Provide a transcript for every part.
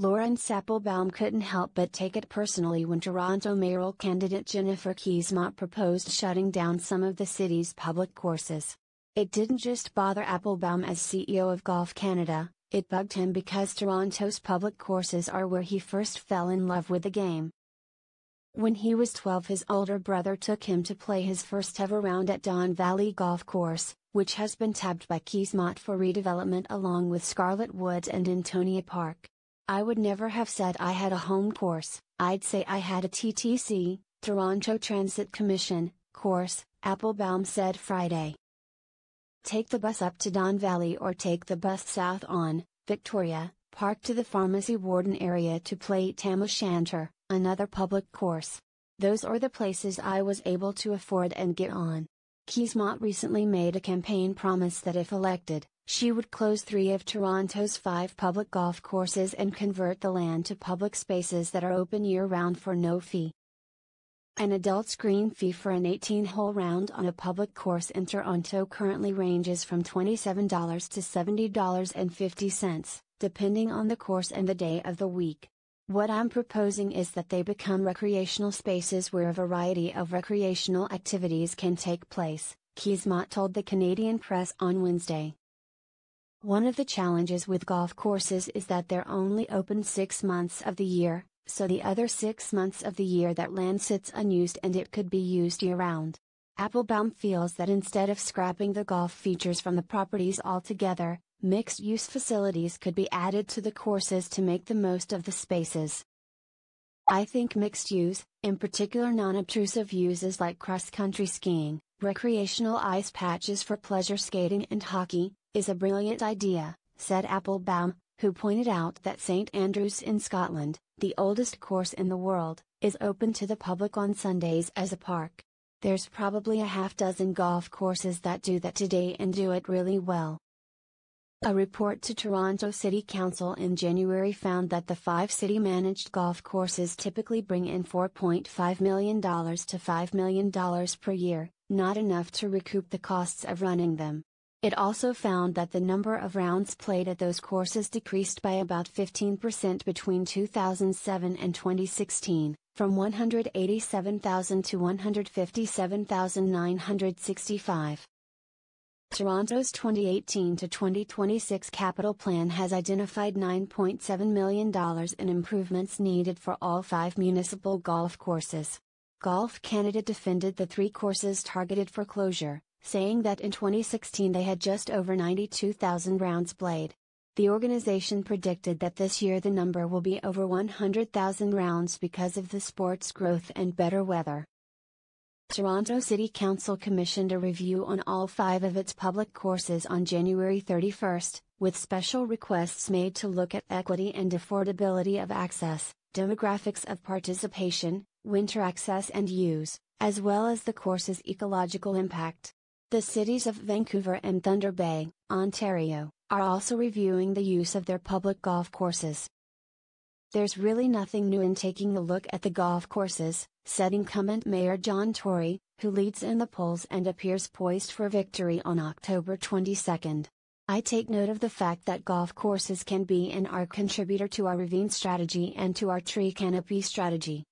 Laurence Applebaum couldn't help but take it personally when Toronto mayoral candidate Jennifer Keesmaat proposed shutting down some of the city's public courses. It didn't just bother Applebaum as CEO of Golf Canada, it bugged him because Toronto's public courses are where he first fell in love with the game. When he was 12 his older brother took him to play his first ever round at Don Valley Golf Course, which has been tabbed by Keesmaat for redevelopment along with Scarlett Woods and Dentonia Park. I would never have said I had a home course, I'd say I had a TTC, Toronto Transit Commission, course, Applebaum said Friday. Take the bus up to Don Valley or take the bus south on, Victoria, Park to the Pharmacy Warden area to play Tam O'Shanter, another public course. Those are the places I was able to afford and get on. Keesmaat recently made a campaign promise that if elected, she would close three of Toronto's five public golf courses and convert the land to public spaces that are open year round for no fee. An adult's green fee for an 18 hole round on a public course in Toronto currently ranges from $27 to $70.50, depending on the course and the day of the week. What I'm proposing is that they become recreational spaces where a variety of recreational activities can take place, Keesmaat told the Canadian press on Wednesday. One of the challenges with golf courses is that they're only open six months of the year, so the other six months of the year that land sits unused and it could be used year round. Applebaum feels that instead of scrapping the golf features from the properties altogether, mixed use facilities could be added to the courses to make the most of the spaces. I think mixed use, in particular non obtrusive uses like cross country skiing, recreational ice patches for pleasure skating and hockey, is a brilliant idea, said Applebaum, who pointed out that St Andrews in Scotland, the oldest course in the world, is open to the public on Sundays as a park. There's probably a half dozen golf courses that do that today and do it really well. A report to Toronto City Council in January found that the five city managed golf courses typically bring in $4.5 million to $5 million per year, not enough to recoup the costs of running them. It also found that the number of rounds played at those courses decreased by about 15% between 2007 and 2016, from 187,000 to 157,965. Toronto's 2018 to 2026 capital plan has identified $9.7 million in improvements needed for all five municipal golf courses. Golf Canada defended the three courses targeted for closure, saying that in 2016 they had just over 92,000 rounds played. The organization predicted that this year the number will be over 100,000 rounds because of the sport's growth and better weather. Toronto City Council commissioned a review on all five of its public courses on January 31, with special requests made to look at equity and affordability of access, demographics of participation, winter access and use, as well as the course's ecological impact. The cities of Vancouver and Thunder Bay, Ontario, are also reviewing the use of their public golf courses. There's really nothing new in taking a look at the golf courses, said incumbent Mayor John Tory, who leads in the polls and appears poised for victory on October 22. I take note of the fact that golf courses can be an arc contributor to our ravine strategy and to our tree canopy strategy.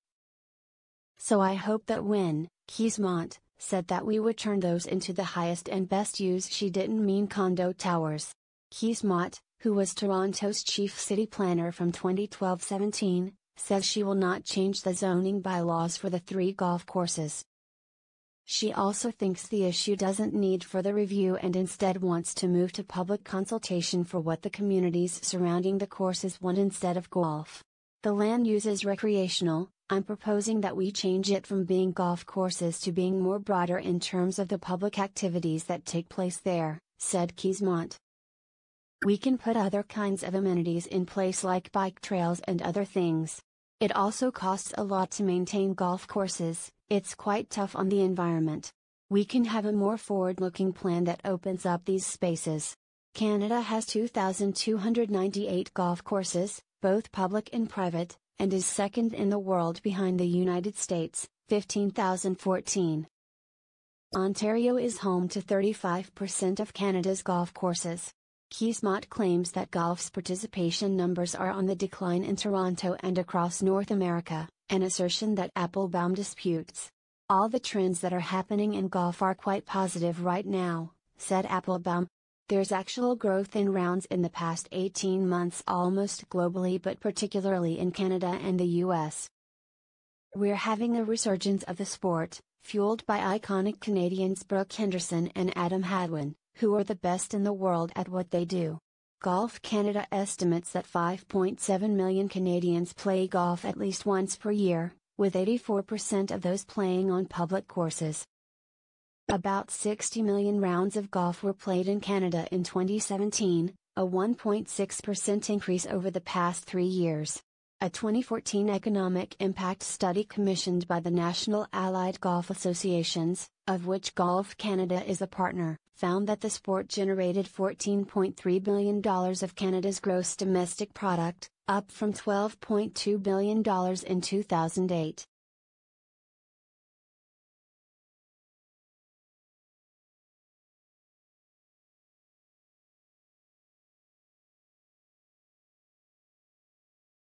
So I hope that when, Keesmaat, said that we would turn those into the highest and best use. She didn't mean condo towers. Keesmaat, who was Toronto's chief city planner from 2012 17, says she will not change the zoning bylaws for the three golf courses. She also thinks the issue doesn't need further review and instead wants to move to public consultation for what the communities surrounding the courses want instead of golf. The land use is recreational, I'm proposing that we change it from being golf courses to being more broader in terms of the public activities that take place there, said Keesmaat. We can put other kinds of amenities in place like bike trails and other things. It also costs a lot to maintain golf courses, it's quite tough on the environment. We can have a more forward looking plan that opens up these spaces. Canada has 2,298 golf courses, both public and private, and is second in the world behind the United States, 15,014. Ontario is home to 35% of Canada's golf courses. Keesmaat claims that golf's participation numbers are on the decline in Toronto and across North America, an assertion that Applebaum disputes. All the trends that are happening in golf are quite positive right now, said Applebaum. There's actual growth in rounds in the past 18 months almost globally but particularly in Canada and the US. We're having a resurgence of the sport, fueled by iconic Canadians Brooke Henderson and Adam Hadwin, who are the best in the world at what they do. Golf Canada estimates that 5.7 million Canadians play golf at least once per year, with 84% of those playing on public courses. About 60 million rounds of golf were played in Canada in 2017, a 1.6% increase over the past three years. A 2014 economic impact study commissioned by the National Allied Golf Associations, of which Golf Canada is a partner, found that the sport generated $14.3 billion of Canada's gross domestic product, up from $12.2 billion in 2008.